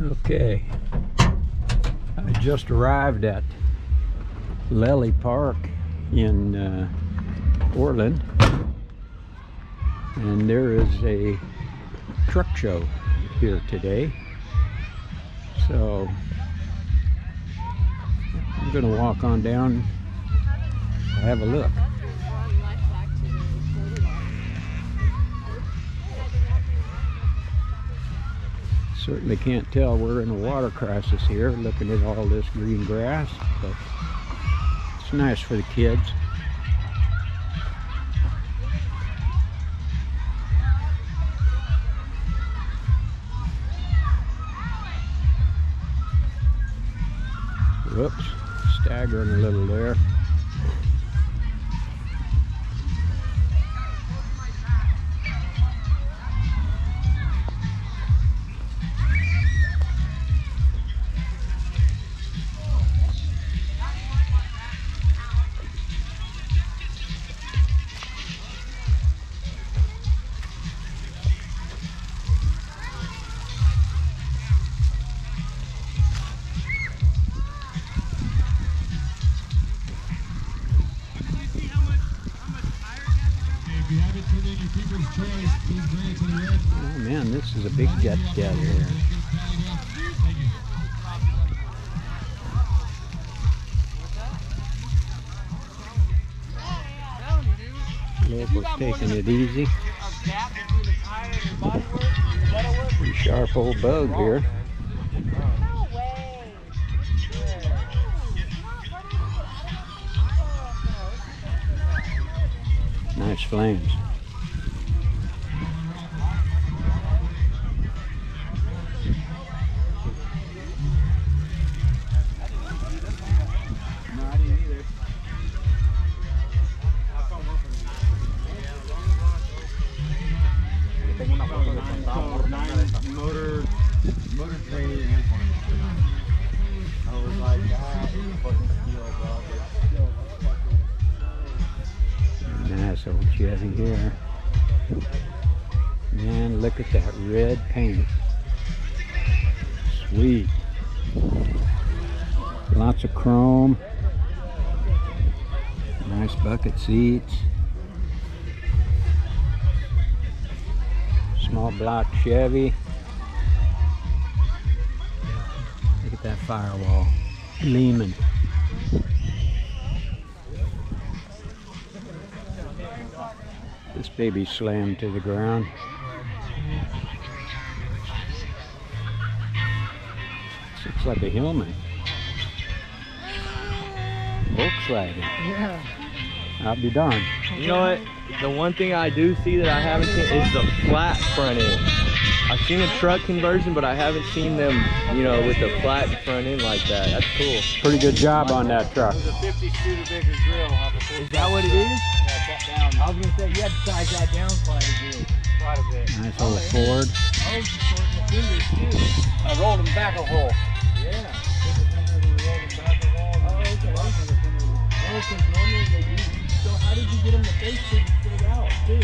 Okay. I just arrived at Lely Park in uh, Orland. And there is a truck show here today. So I'm going to walk on down and have a look. Certainly can't tell we're in a water crisis here looking at all this green grass, but it's nice for the kids. Whoops, staggering a little there. Oh man, this is a big get together here. Locals taking it easy. Pretty sharp old bug here. Nice flames. I was like, ah, fucking steel, bro. Nice old Chevy here. Man, look at that red paint. Sweet. Lots of chrome. Nice bucket seats. Small block Chevy. Look at that firewall. Lehman. This baby slammed to the ground. Looks like a Hillman. Volkswagen. Yeah. I'll be darned. You know what? The one thing I do see that I haven't seen is the flat front end. I've seen a truck conversion, but I haven't seen them, you know, with the flat front end like that. That's cool. Pretty good job on that truck. It was a 50 Studebaker grill off Is that what it is? Yeah, down I was gonna say you had to size that down quite a bit. quite a bit. Nice old Ford. I was just sorting fingers too. I rolled them back a hole. Yeah. Oh, okay. Oh, 'cause normally they do. So how did you get them to face to dig out too?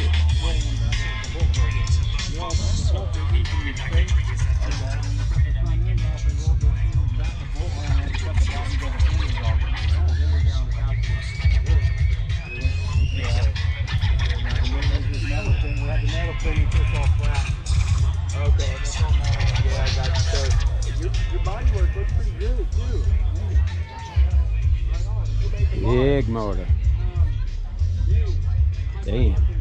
Okay. Yeah, I got your, your body work looks pretty good too. Big motor. Damn.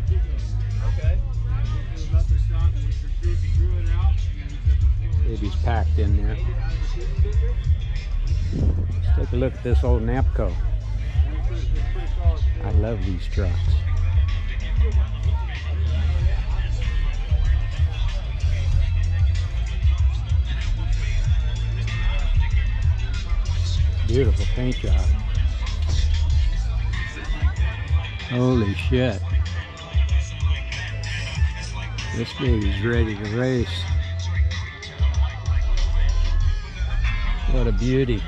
In there. Let's take a look at this old Napco. I love these trucks. Beautiful paint job. Holy shit. This baby's ready to race. What a beauty.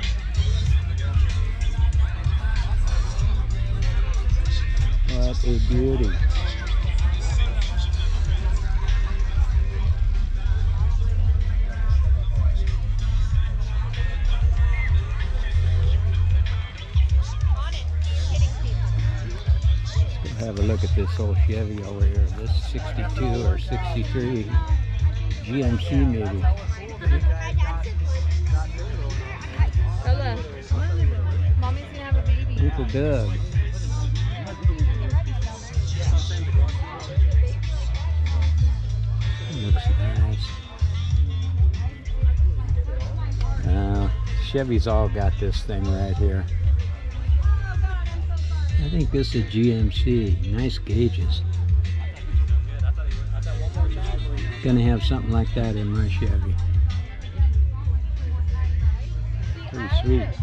What a beauty. have a look at this old Chevy over here. This 62 or 63 GMC maybe. Uncle Doug. Looks nice. Uh, Chevy's all got this thing right here. I think this is GMC. Nice gauges. Gonna have something like that in my Chevy. Pretty sweet.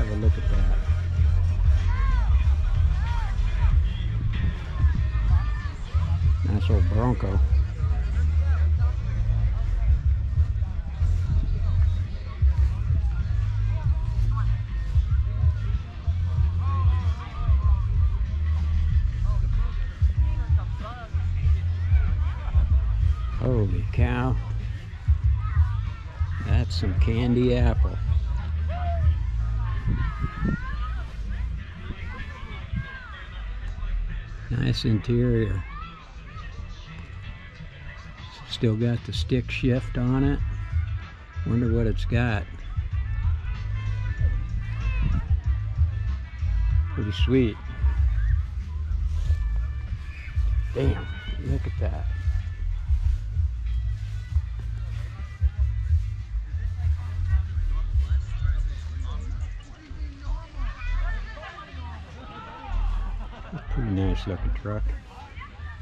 Have a look at that. Nice old Bronco. Holy cow. That's some candy apple. Nice interior. Still got the stick shift on it. Wonder what it's got. Pretty sweet. Damn, look at that. Nice looking truck.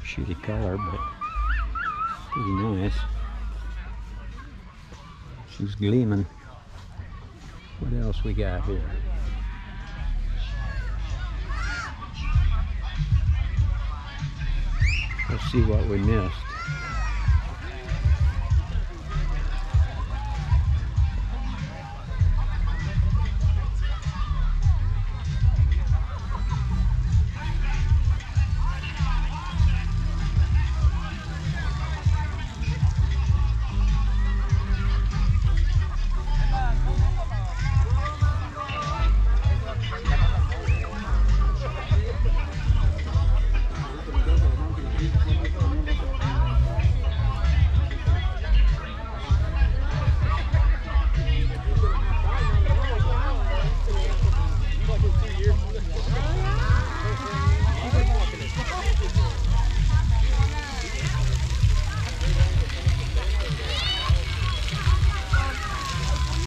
Shitty color, but pretty nice. She's gleaming. What else we got here? Let's see what we missed.